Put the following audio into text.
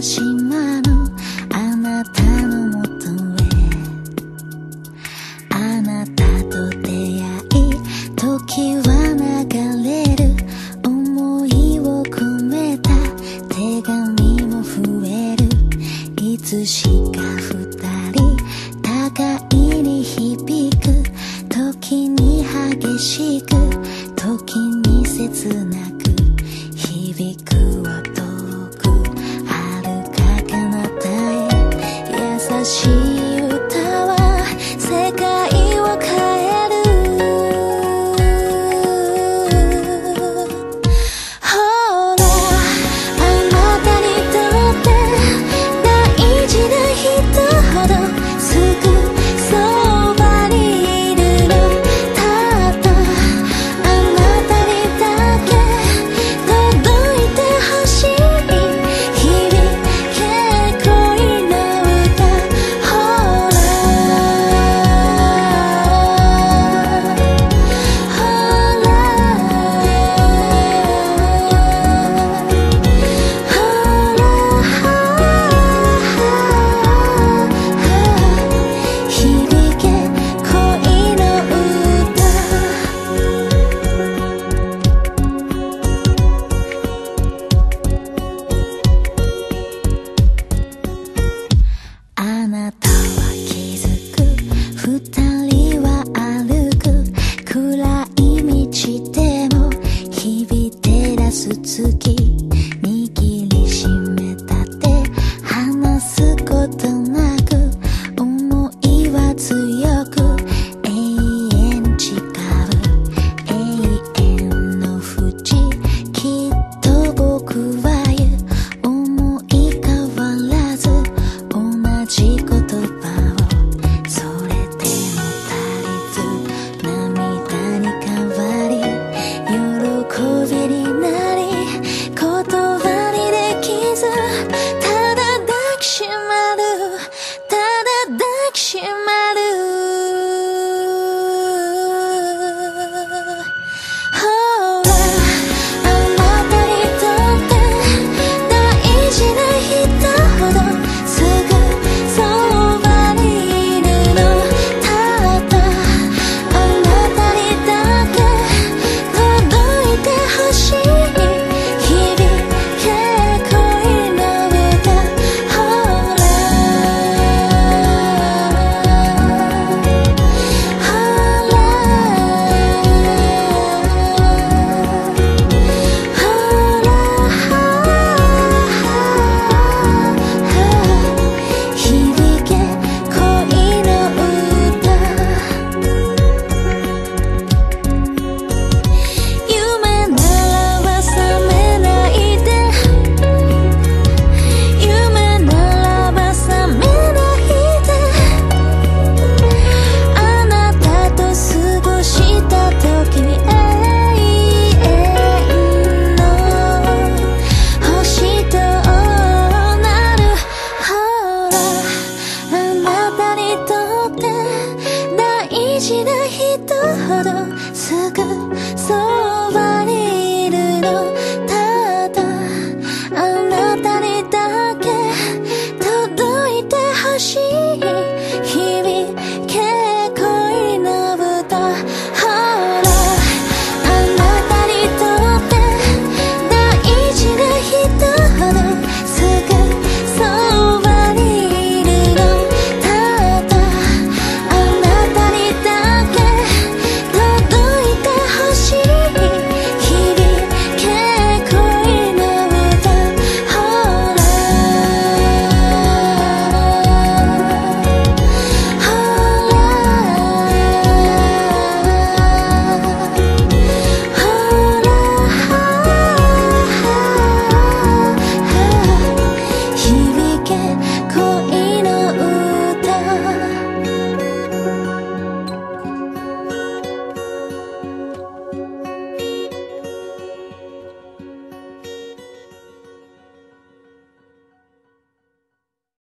島々しい key. しない人ほどすぐそう